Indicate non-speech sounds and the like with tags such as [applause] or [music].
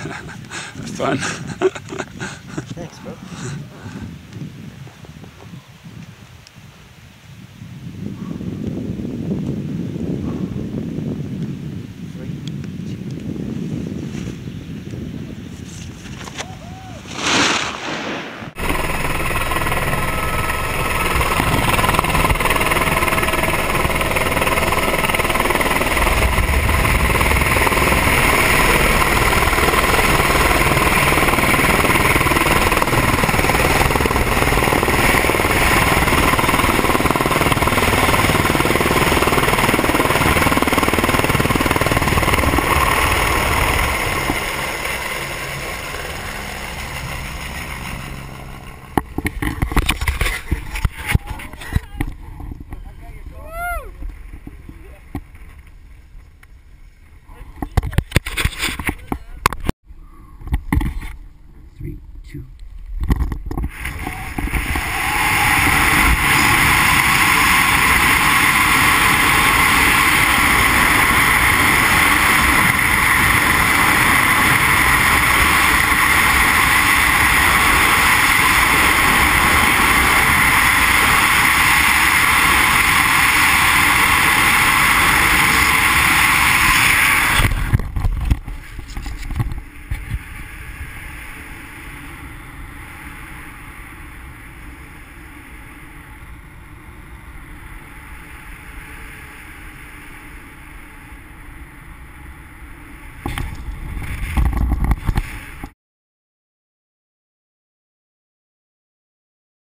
[laughs] Fun. [laughs]